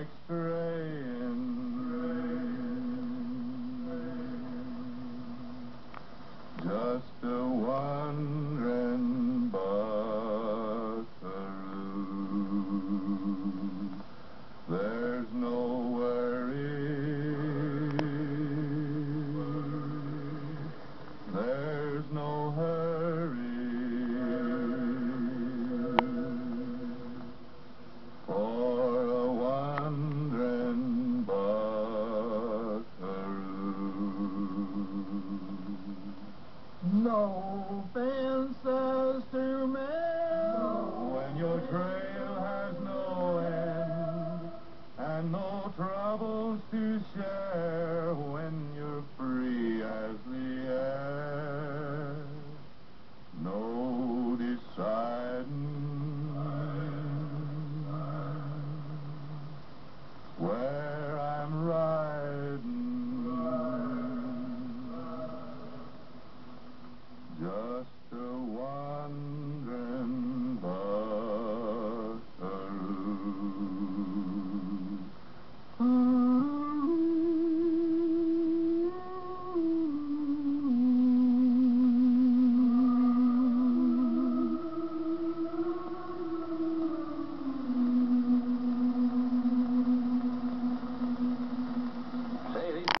Baxter. just a wandering buckaroo. There's no worry, there's no hurt. No fences to mend no, when your trail has no end, and no troubles to share when you're free as the air. No desire.